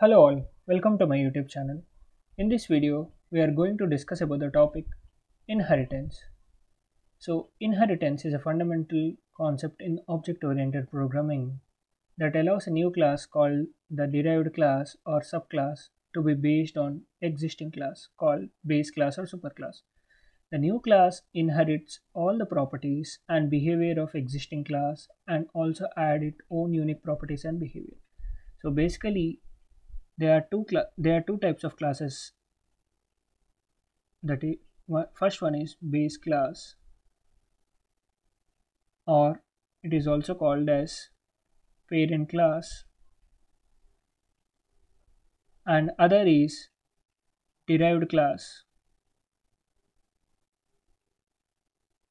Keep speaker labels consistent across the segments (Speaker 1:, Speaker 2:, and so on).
Speaker 1: Hello all, welcome to my YouTube channel. In this video, we are going to discuss about the topic inheritance. So inheritance is a fundamental concept in object-oriented programming that allows a new class called the derived class or subclass to be based on existing class called base class or superclass. The new class inherits all the properties and behavior of existing class and also add its own unique properties and behavior. So basically there are two there are two types of classes. That is first one is base class or it is also called as parent class. And other is derived class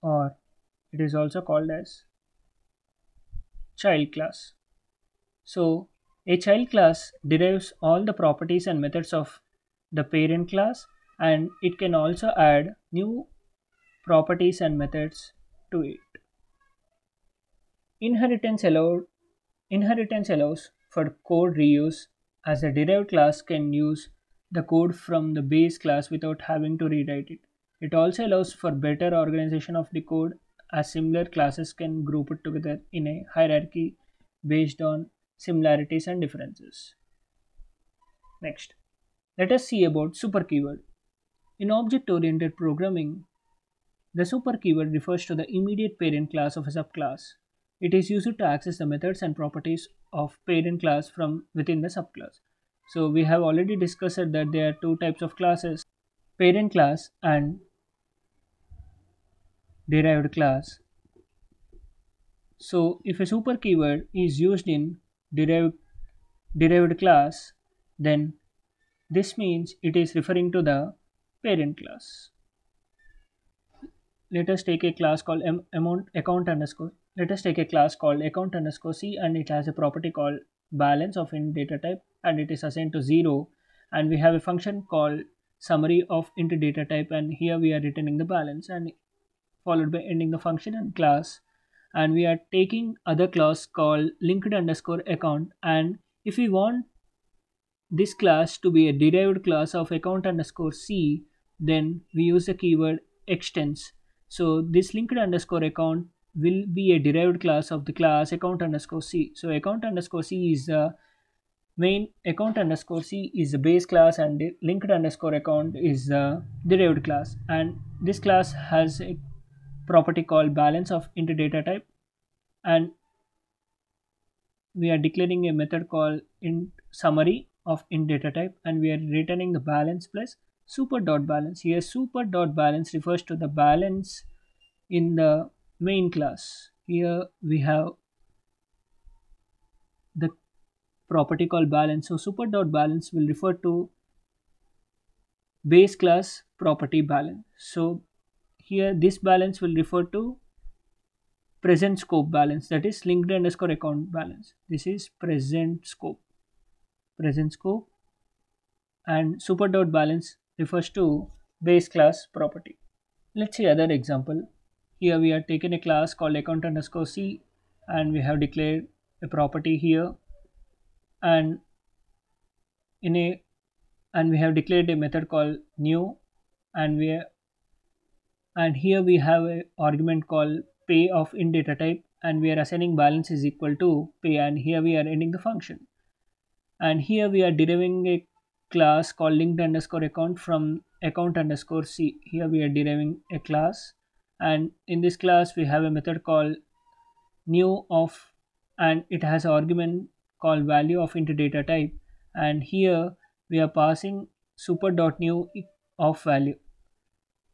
Speaker 1: or it is also called as child class. So a child class derives all the properties and methods of the parent class and it can also add new properties and methods to it. Inheritance, allowed, inheritance allows for code reuse as a derived class can use the code from the base class without having to rewrite it. It also allows for better organization of the code as similar classes can group it together in a hierarchy based on similarities and differences. Next, let us see about super keyword. In object-oriented programming, the super keyword refers to the immediate parent class of a subclass. It is used to access the methods and properties of parent class from within the subclass. So we have already discussed that there are two types of classes, parent class and derived class. So if a super keyword is used in derived, derived class then this means it is referring to the parent class. Let us take a class called amount account underscore. Let us take a class called account underscore c and it has a property called balance of int data type and it is assigned to 0 and we have a function called summary of int data type and here we are returning the balance and followed by ending the function and class and we are taking other class called linked underscore account. And if we want this class to be a derived class of account underscore c then we use the keyword extends. So this linked underscore account will be a derived class of the class account underscore c. So account underscore c is the main account underscore c is the base class and linked underscore account is the derived class. And this class has a property called balance of int data type. And we are declaring a method called int summary of int data type. And we are returning the balance plus super dot balance. Here super dot balance refers to the balance in the main class. Here we have the property called balance. So super dot balance will refer to base class property balance. So here this balance will refer to present scope balance that is linked underscore account balance. This is present scope. Present scope and super dot balance refers to base class property. Let's see other example. Here we are taking a class called account underscore c and we have declared a property here. And in a and we have declared a method called new and we and here we have a argument called pay of int data type and we are assigning balance is equal to pay and here we are ending the function. And here we are deriving a class called linked underscore account from account underscore c. Here we are deriving a class. And in this class we have a method called new of and it has an argument called value of int data type. And here we are passing super dot new of value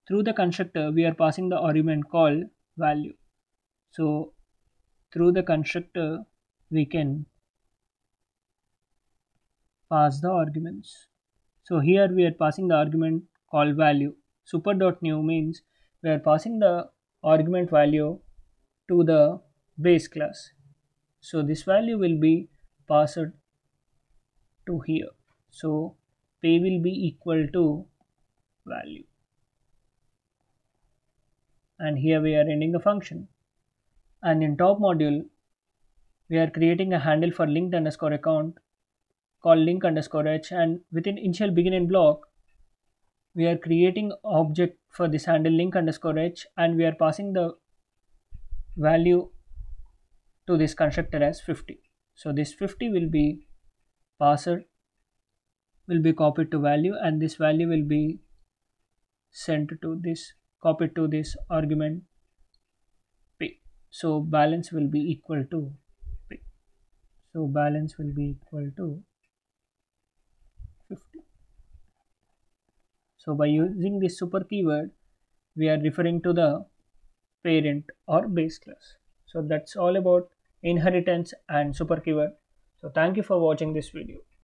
Speaker 1: through the constructor, we are passing the argument called value. So through the constructor, we can pass the arguments. So here we are passing the argument called value. super dot new means we are passing the argument value to the base class. So this value will be passed to here. So pay will be equal to value and here we are ending the function. And in top module we are creating a handle for linked underscore account called link underscore h. And within initial beginning block we are creating object for this handle link underscore h and we are passing the value to this constructor as 50 so this 50 will be passed will be copied to value and this value will be sent to this copied to this argument p. So balance will be equal to p. So balance will be equal to 50 so by using this super keyword we are referring to the parent or base class. So that's all about inheritance and super keyword. So thank you for watching this video